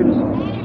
Amen.